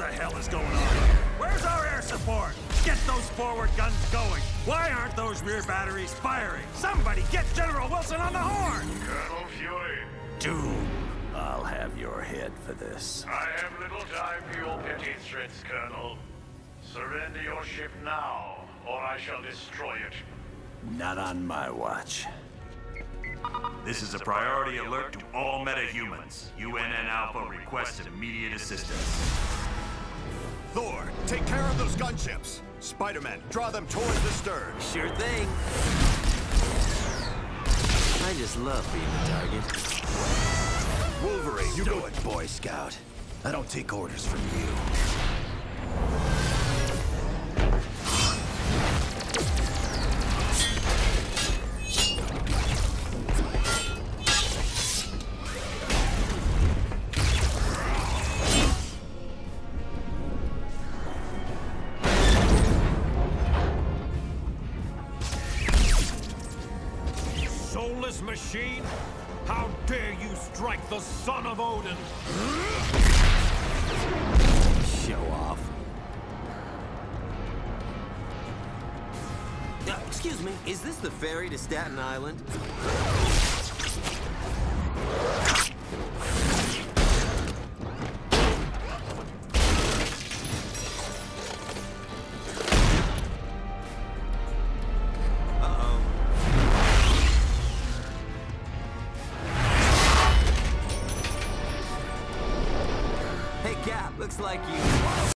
is going on? Where's our air support? Get those forward guns going. Why aren't those rear batteries firing? Somebody get General Wilson on the horn! Colonel Fury, Doom, I'll have your head for this. I have little time for your petty threats, Colonel. Surrender your ship now, or I shall destroy it. Not on my watch. This is a priority alert to all metahumans. UNN Alpha requests immediate assistance. Thor, take care of those gunships. Spider-Man, draw them towards the stern. Sure thing. I just love being the target. Wolverine, you Do go it, Boy Scout. I don't take orders from you. Soulless machine? How dare you strike the son of Odin? Show off. Uh, excuse me, is this the ferry to Staten Island? Like you...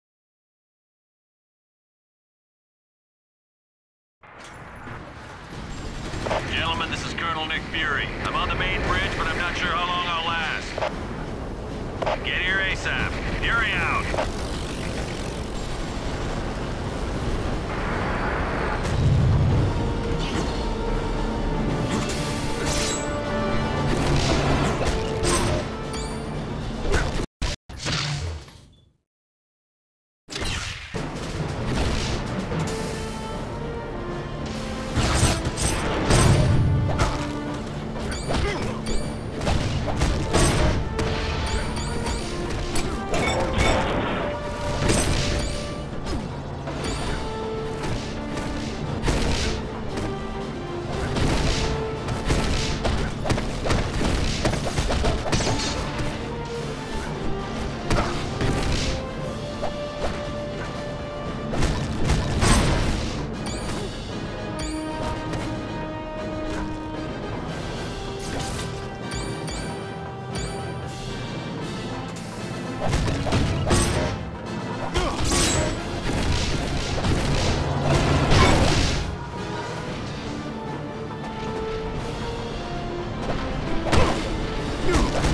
I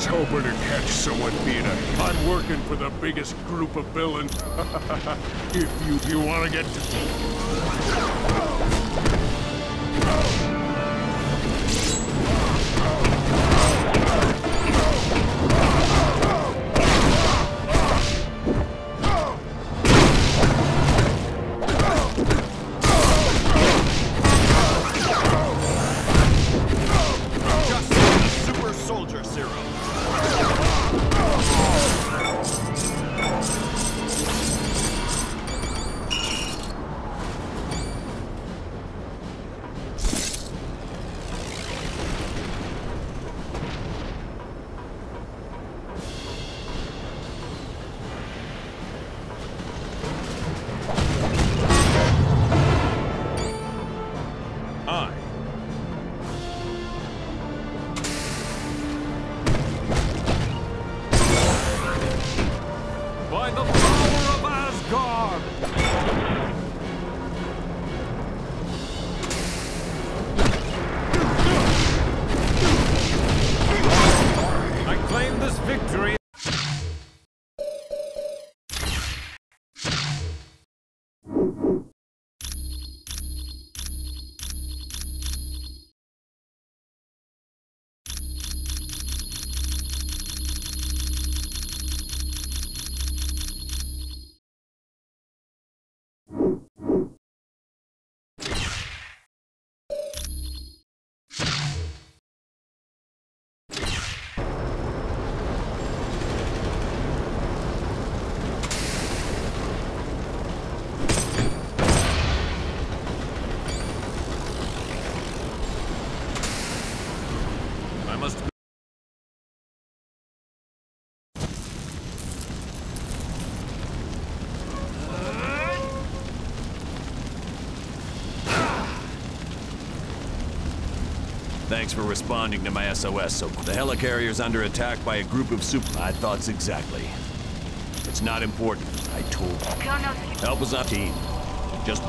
was hoping to catch someone being I'm working for the biggest group of villains. if you, you want to get of Thanks for responding to my SOS. So the helicarrier's under attack by a group of super. My thoughts exactly. It's not important. I told you. Help us on team. Just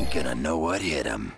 ain't gonna know what hit them.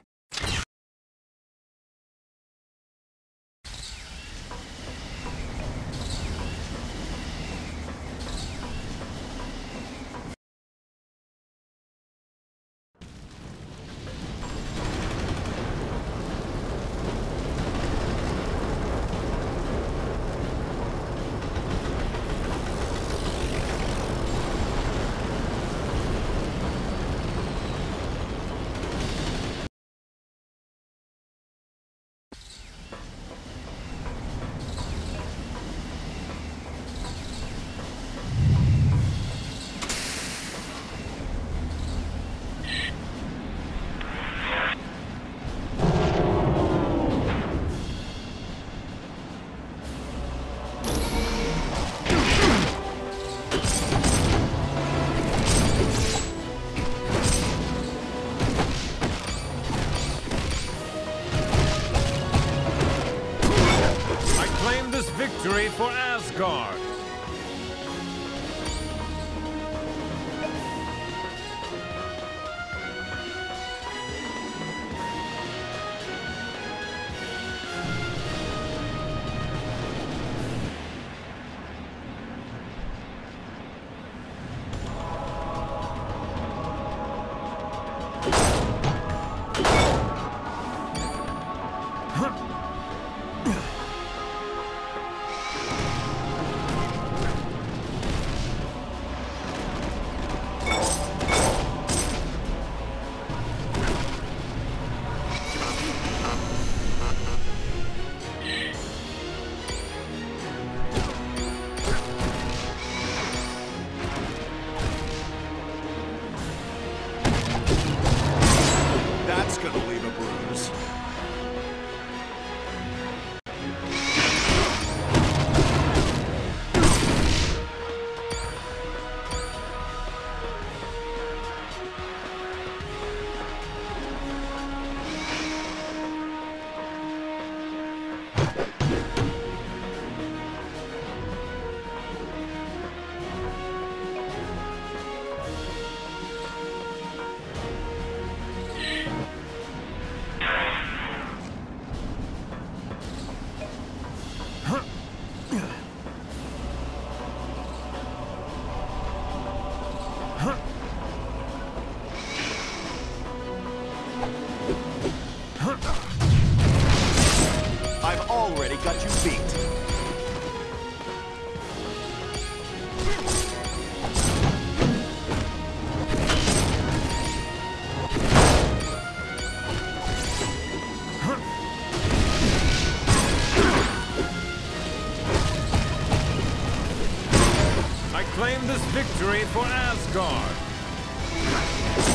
Huh? How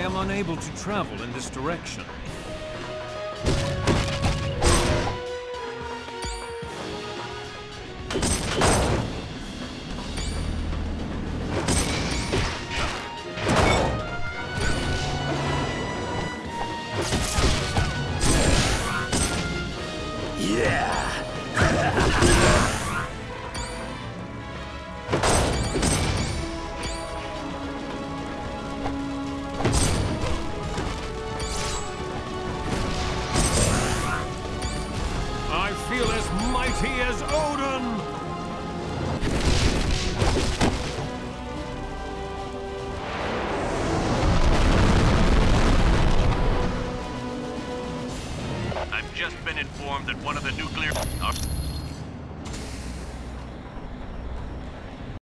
I am unable to travel in this direction.